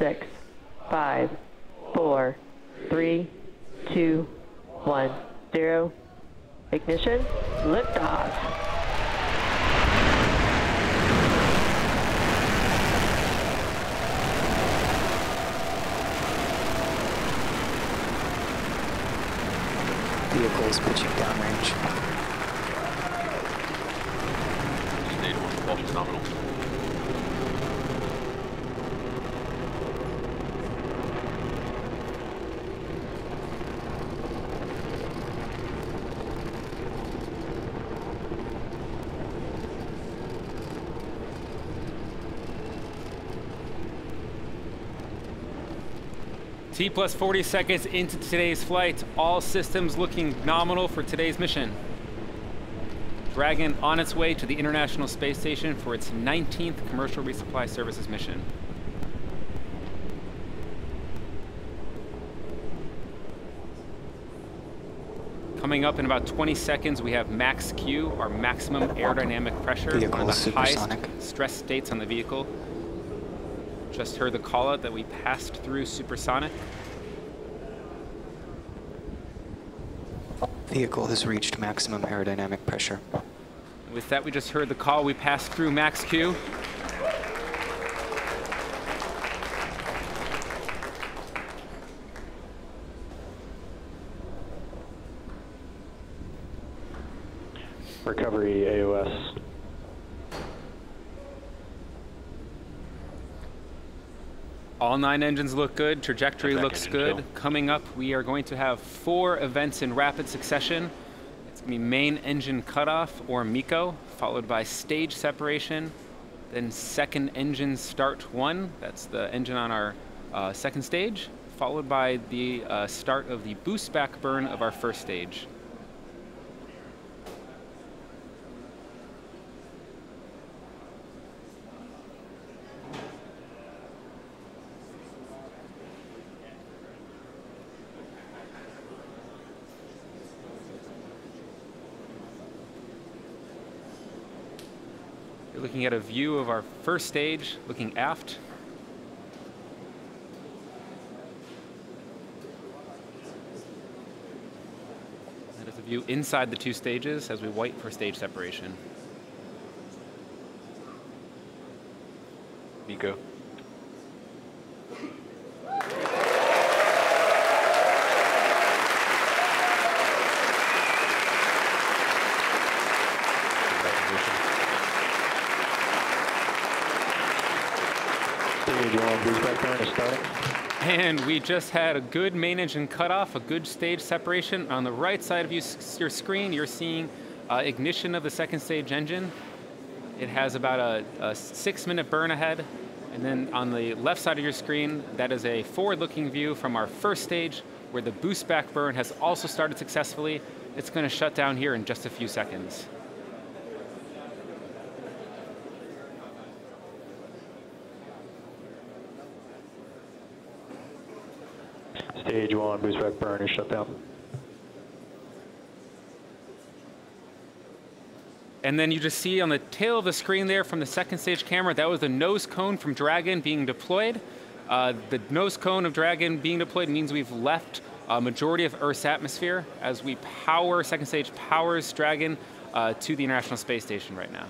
six, five, four, three, two, one, zero. Ignition, liftoff. Vehicle is pitching downrange. T plus 40 seconds into today's flight. All systems looking nominal for today's mission. Dragon on its way to the International Space Station for its 19th Commercial Resupply Services mission. Coming up in about 20 seconds, we have max Q, our maximum aerodynamic pressure, Vehicle one of the highest stress states on the vehicle. Just heard the call out that we passed through supersonic. Vehicle has reached maximum aerodynamic pressure. With that, we just heard the call. We passed through max Q. Recovery AOS. All nine engines look good. Trajectory looks good. Coming up, we are going to have four events in rapid succession. It's going to be main engine cutoff, or MECO, followed by stage separation, then second engine start one. That's the engine on our uh, second stage, followed by the uh, start of the boost back burn of our first stage. You're looking at a view of our first stage, looking aft. That is a view inside the two stages as we wait for stage separation. MECO. And we just had a good main engine cutoff, a good stage separation. On the right side of you, your screen, you're seeing uh, ignition of the second stage engine. It has about a, a six minute burn ahead. And then on the left side of your screen, that is a forward-looking view from our first stage where the boost back burn has also started successfully. It's going to shut down here in just a few seconds. Stage one, boost back burn is shut down. And then you just see on the tail of the screen there from the second stage camera, that was the nose cone from Dragon being deployed. Uh, the nose cone of Dragon being deployed means we've left a majority of Earth's atmosphere as we power, second stage powers Dragon uh, to the International Space Station right now.